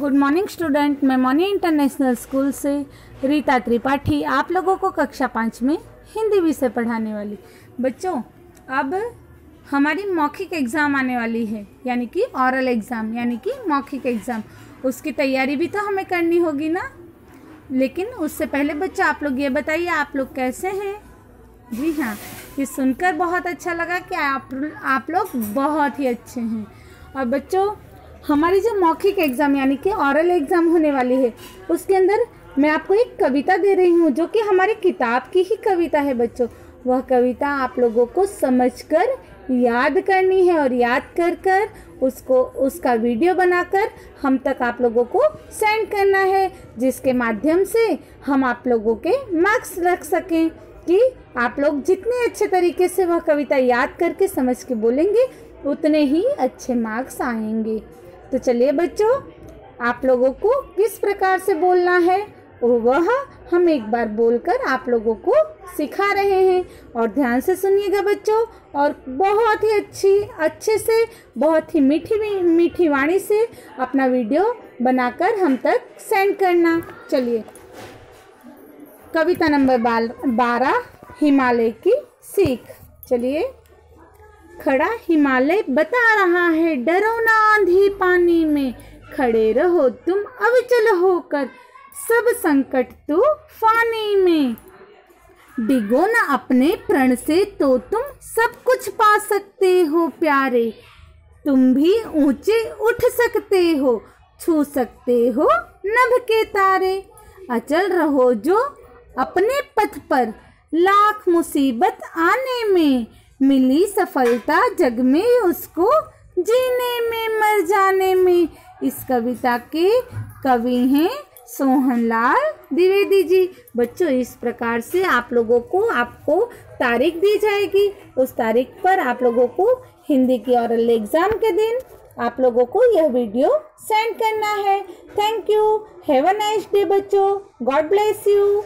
Good morning student, मैं Moni international school से रीता त्रिपाठी, आप लोगों को कक्षा पाँच में हिंदी विषय पढ़ाने वाली। बच्चों, अब हमारी मौखिक एग्ज़ाम आने वाली है, यानी कि ऑरल एग्ज़ाम यानी कि मौखिक एग्ज़ाम उसकी तैयारी भी तो हमें करनी होगी ना? लेकिन उससे पहले बच्चों, आप लोग ये बताइए, आप लोग कैसे हैं? जी हाँ ये सुनकर बहुत अच्छा लगा कि आप आप लोग बहुत ही अच्छे हैं। और बच्चों हमारी जो मौखिक एग्ज़ाम यानी कि ऑरल एग्ज़ाम होने वाली है, उसके अंदर मैं आपको एक कविता दे रही हूँ, जो कि हमारी किताब की ही कविता है बच्चों। वह कविता आप लोगों को समझकर याद करनी है और याद कर कर उसको, उसका वीडियो बनाकर हम तक आप लोगों को सेंड करना है, जिसके माध्यम से हम आप लोगों के मार्क्स रख सकें कि आप लोग जितने अच्छे तरीके से वह कविता याद करके समझ के बोलेंगे, उतने ही अच्छे मार्क्स आएँगे। तो चलिए बच्चों, आप लोगों को किस प्रकार से बोलना है? वह हम एक बार बोलकर आप लोगों को सिखा रहे हैं। और ध्यान से सुनिएगा बच्चों, और बहुत ही अच्छी, अच्छे से, बहुत ही मीठी मीठी वाणी से अपना वीडियो बनाकर हम तक सेंड करना। चलिए, कविता नंबर बारह, हिमालय की सीख। चलिए खड़ा हिमालय बता रहा है, डरो ना आंधी पानी में। खड़े रहो तुम, अविचल होकर, सब संकट तो फानी में। डिगो ना अपने प्रण से तो तुम सब कुछ पा सकते हो, प्यारे। तुम भी ऊँचे उठ सकते हो, छू सकते हो नभ के तारे। अचल रहो जो अपने पथ पर, लाख मुसीबत आने में। मिली सफलता जग में उसको जीने में, मर जाने में। इस कविता के कवि हैं सोहनलाल द्विवेदी जी। बच्चों, इस प्रकार से आप लोगों को आपको तारीख दी जाएगी। उस तारीख पर आप लोगों को हिंदी की और एग्ज़ाम के दिन आप लोगों को यह वीडियो सेंड करना है। Thank you. Have a nice day बच्चों। God bless you.